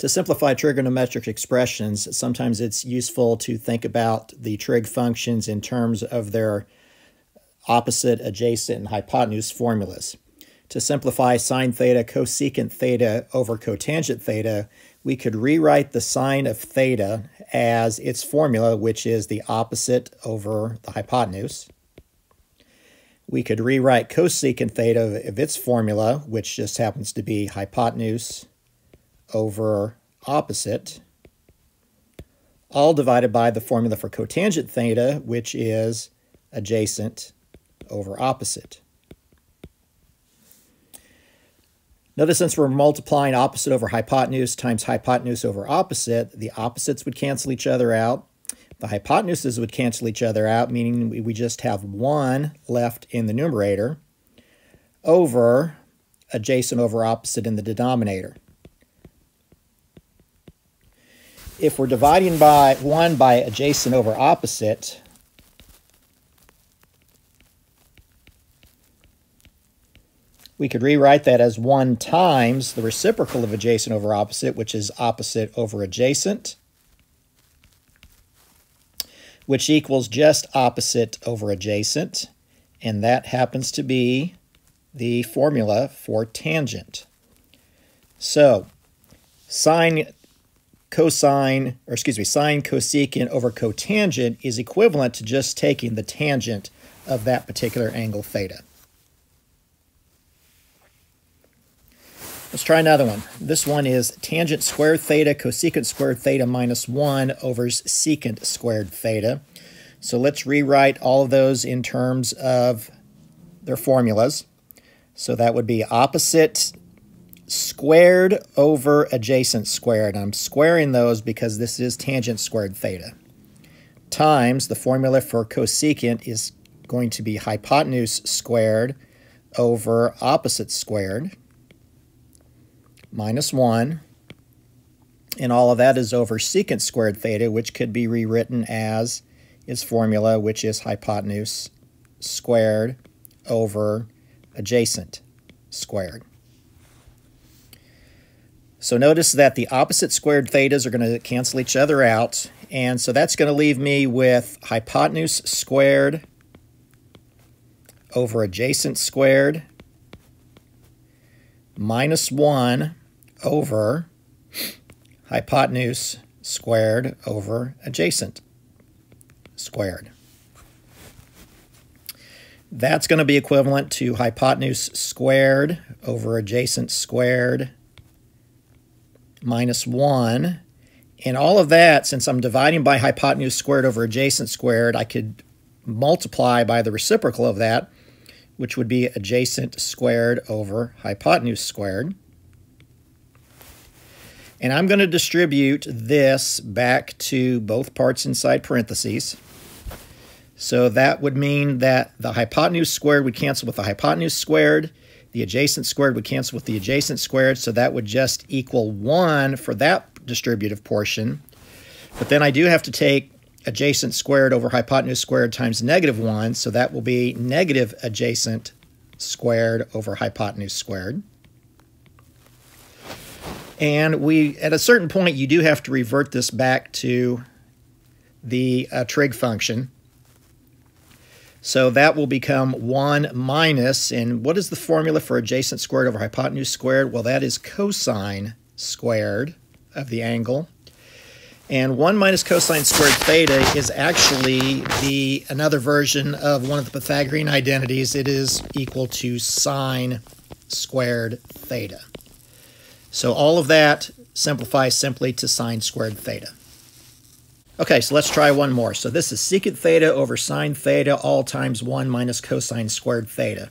To simplify trigonometric expressions, sometimes it's useful to think about the trig functions in terms of their opposite, adjacent, and hypotenuse formulas. To simplify sine theta cosecant theta over cotangent theta, we could rewrite the sine of theta as its formula, which is the opposite over the hypotenuse. We could rewrite cosecant theta of its formula, which just happens to be hypotenuse over opposite, all divided by the formula for cotangent theta, which is adjacent over opposite. Notice since we're multiplying opposite over hypotenuse times hypotenuse over opposite, the opposites would cancel each other out. The hypotenuses would cancel each other out, meaning we just have one left in the numerator over adjacent over opposite in the denominator. If we're dividing by 1 by adjacent over opposite, we could rewrite that as 1 times the reciprocal of adjacent over opposite, which is opposite over adjacent, which equals just opposite over adjacent, and that happens to be the formula for tangent. So, sine cosine, or excuse me, sine cosecant over cotangent is equivalent to just taking the tangent of that particular angle theta. Let's try another one. This one is tangent squared theta cosecant squared theta minus 1 over secant squared theta. So let's rewrite all of those in terms of their formulas. So that would be opposite squared over adjacent squared. I'm squaring those because this is tangent squared theta. Times the formula for cosecant is going to be hypotenuse squared over opposite squared minus 1. And all of that is over secant squared theta, which could be rewritten as its formula, which is hypotenuse squared over adjacent squared. So notice that the opposite squared thetas are going to cancel each other out. And so that's going to leave me with hypotenuse squared over adjacent squared minus 1 over hypotenuse squared over adjacent squared. That's going to be equivalent to hypotenuse squared over adjacent squared minus 1. And all of that, since I'm dividing by hypotenuse squared over adjacent squared, I could multiply by the reciprocal of that, which would be adjacent squared over hypotenuse squared. And I'm going to distribute this back to both parts inside parentheses. So that would mean that the hypotenuse squared would cancel with the hypotenuse squared, the adjacent squared would cancel with the adjacent squared, so that would just equal 1 for that distributive portion. But then I do have to take adjacent squared over hypotenuse squared times negative 1, so that will be negative adjacent squared over hypotenuse squared. And we, at a certain point, you do have to revert this back to the uh, trig function. So that will become 1 minus, and what is the formula for adjacent squared over hypotenuse squared? Well, that is cosine squared of the angle. And 1 minus cosine squared theta is actually the another version of one of the Pythagorean identities. It is equal to sine squared theta. So all of that simplifies simply to sine squared theta. Okay, so let's try one more. So this is secant theta over sine theta all times 1 minus cosine squared theta.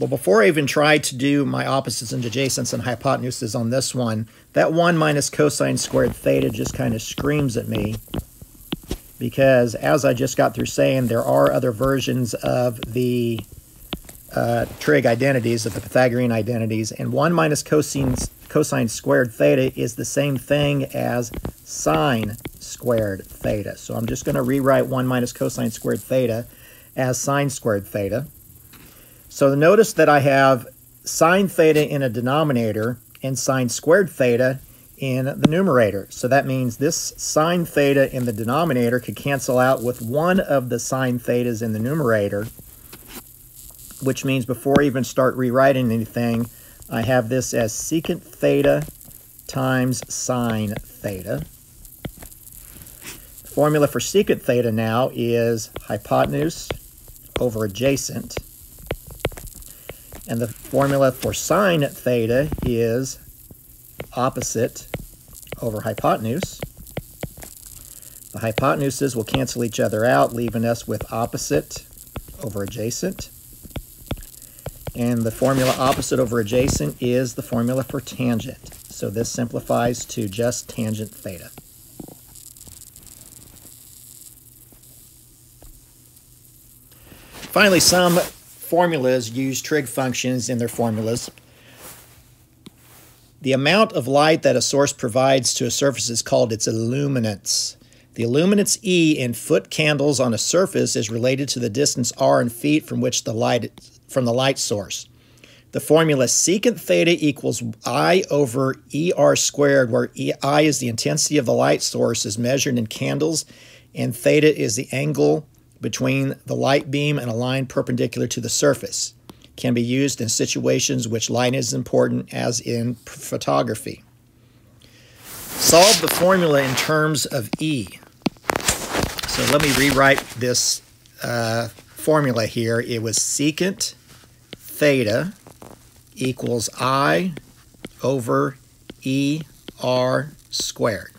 Well, before I even try to do my opposites and adjacents and hypotenuses on this one, that 1 minus cosine squared theta just kind of screams at me because as I just got through saying, there are other versions of the uh, trig identities, of the Pythagorean identities, and 1 minus cosine, cosine squared theta is the same thing as sine squared theta. So I'm just going to rewrite 1 minus cosine squared theta as sine squared theta. So notice that I have sine theta in a denominator and sine squared theta in the numerator. So that means this sine theta in the denominator could cancel out with one of the sine thetas in the numerator, which means before I even start rewriting anything, I have this as secant theta times sine theta. Formula for secant theta now is hypotenuse over adjacent. And the formula for sine theta is opposite over hypotenuse. The hypotenuses will cancel each other out, leaving us with opposite over adjacent. And the formula opposite over adjacent is the formula for tangent. So this simplifies to just tangent theta. Finally, some formulas use trig functions in their formulas. The amount of light that a source provides to a surface is called its illuminance. The illuminance E in foot candles on a surface is related to the distance r in feet from which the light from the light source. The formula secant theta equals I over ER squared, where I is the intensity of the light source, is measured in candles, and theta is the angle between the light beam and a line perpendicular to the surface can be used in situations which light is important, as in photography. Solve the formula in terms of E. So let me rewrite this uh, formula here. It was secant theta equals I over ER squared.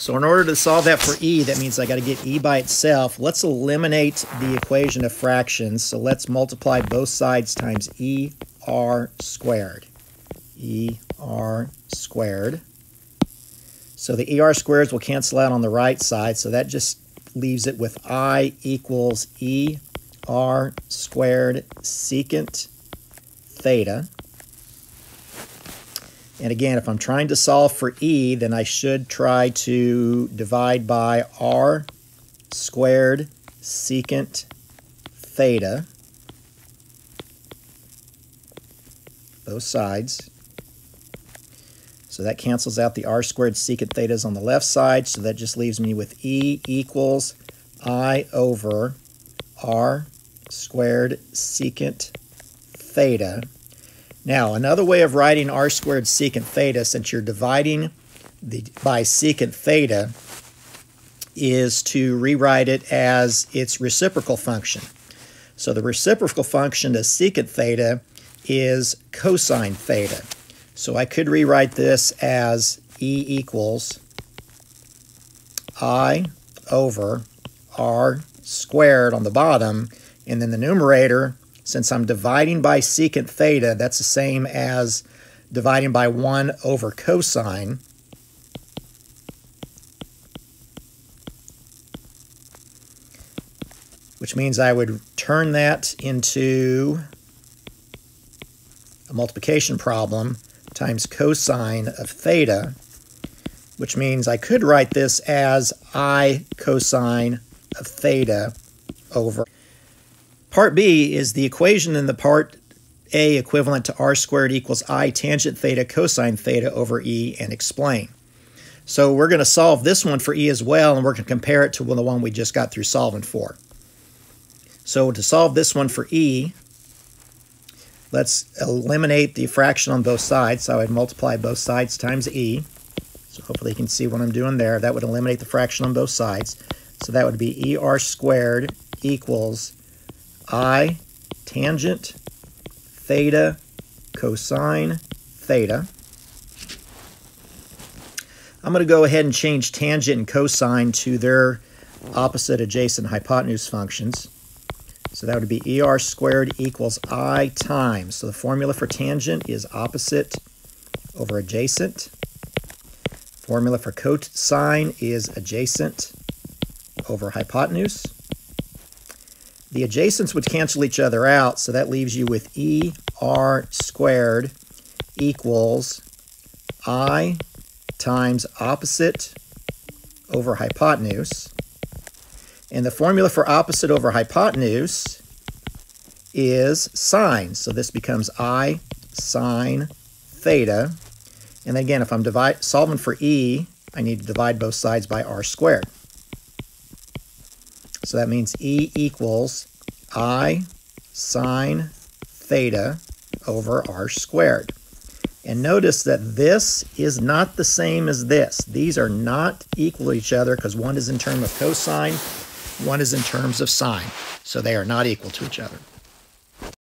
So in order to solve that for e, that means I got to get e by itself. Let's eliminate the equation of fractions. So let's multiply both sides times er squared. er squared. So the er squares will cancel out on the right side, so that just leaves it with i equals er squared secant theta. And again, if I'm trying to solve for e, then I should try to divide by r squared secant theta, both sides. So that cancels out the r squared secant thetas on the left side, so that just leaves me with e equals i over r squared secant theta now, another way of writing r squared secant theta, since you're dividing the, by secant theta, is to rewrite it as its reciprocal function. So the reciprocal function of secant theta is cosine theta. So I could rewrite this as E equals I over R squared on the bottom, and then the numerator since I'm dividing by secant theta, that's the same as dividing by 1 over cosine. Which means I would turn that into a multiplication problem times cosine of theta, which means I could write this as I cosine of theta over Part B is the equation in the part A equivalent to r squared equals i tangent theta cosine theta over e and explain. So we're going to solve this one for e as well, and we're going to compare it to the one we just got through solving for. So to solve this one for e, let's eliminate the fraction on both sides. So I'd multiply both sides times e. So hopefully you can see what I'm doing there. That would eliminate the fraction on both sides. So that would be er squared equals I tangent theta cosine theta. I'm going to go ahead and change tangent and cosine to their opposite adjacent hypotenuse functions. So that would be ER squared equals I times. So the formula for tangent is opposite over adjacent. Formula for cosine is adjacent over hypotenuse. The adjacents would cancel each other out, so that leaves you with ER squared equals I times opposite over hypotenuse. And the formula for opposite over hypotenuse is sine. So this becomes I sine theta. And again, if I'm solving for e, I need to divide both sides by r squared. So that means e equals i sine theta over r squared. And notice that this is not the same as this. These are not equal to each other because one is in terms of cosine, one is in terms of sine. So they are not equal to each other.